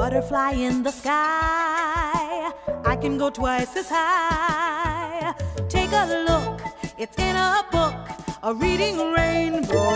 butterfly in the sky. I can go twice as high. Take a look, it's in a book, a reading rainbow.